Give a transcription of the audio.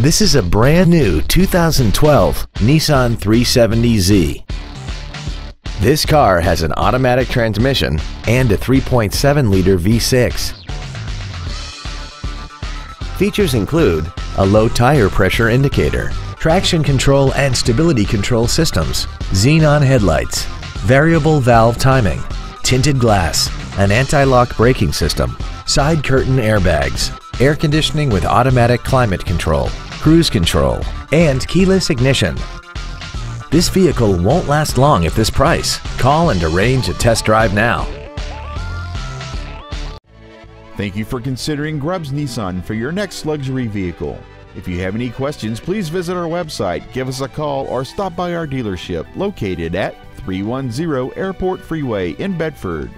This is a brand new 2012 Nissan 370Z. This car has an automatic transmission and a 3.7-liter V6. Features include a low tire pressure indicator, traction control and stability control systems, xenon headlights, variable valve timing, tinted glass, an anti-lock braking system, side curtain airbags, air conditioning with automatic climate control, cruise control, and keyless ignition. This vehicle won't last long at this price. Call and arrange a test drive now. Thank you for considering Grubbs Nissan for your next luxury vehicle. If you have any questions, please visit our website, give us a call, or stop by our dealership located at 310 Airport Freeway in Bedford.